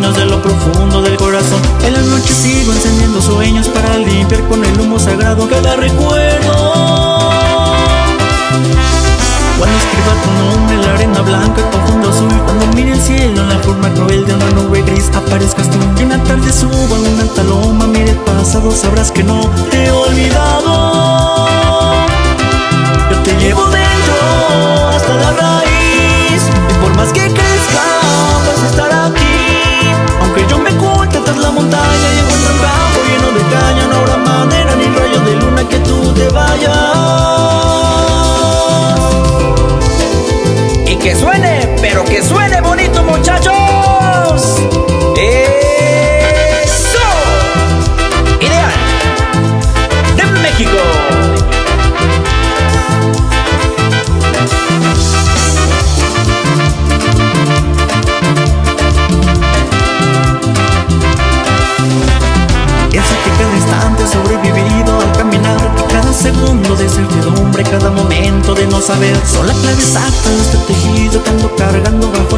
desde lo profundo del corazón. En la noche sigo encendiendo sueños para limpiar con el humo sagrado cada recuerdo. Cuando escriba tu nombre la arena blanca con fondo azul Cuando mire el cielo en la forma cruel de una nube gris Aparezcas tú y en la tarde suba una alta loma Mire pasado, sabrás que no te he saber. Son la clave exacta de este tejido que ando cargando bajo